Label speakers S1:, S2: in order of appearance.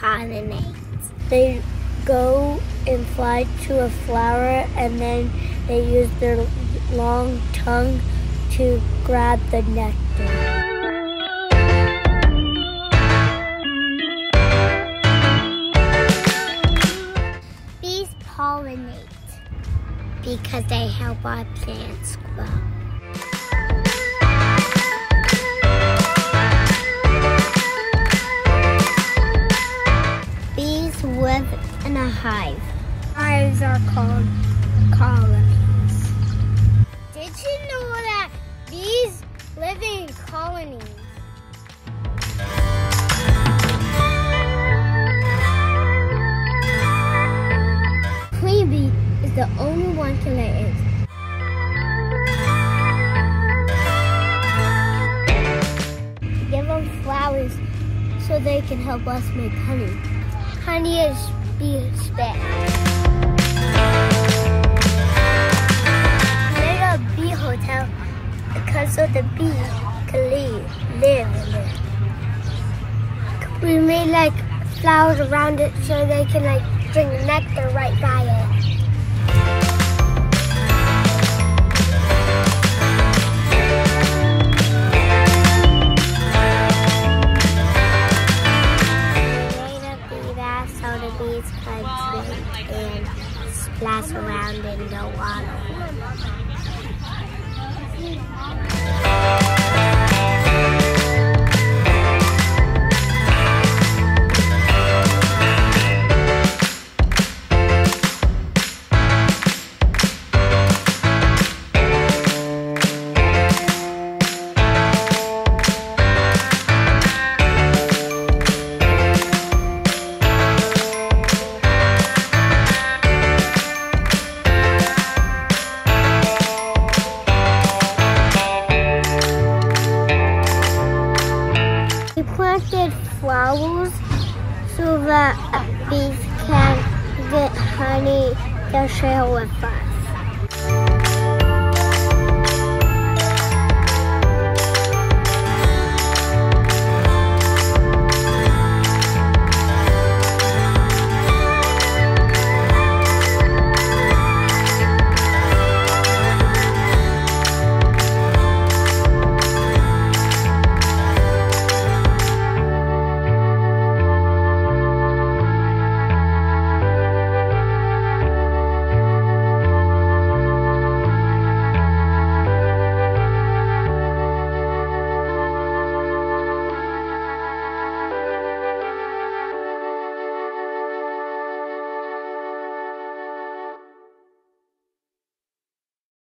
S1: pollinate. They go and fly to a flower and then they use their long tongue to grab the nectar. Bees pollinate because they help our plants grow. In a hive. Hives are called colonies. Did you know that bees live in colonies? Queen bee is the only one to lay eggs. Give them flowers so they can help us make honey. Honey is bee spit. Made a bee hotel because of the bee can live, live in it. We made like flowers around it so they can like drink nectar right by it. The bees could and splash around in the water. Planted flowers so that bees can get honey to share with us.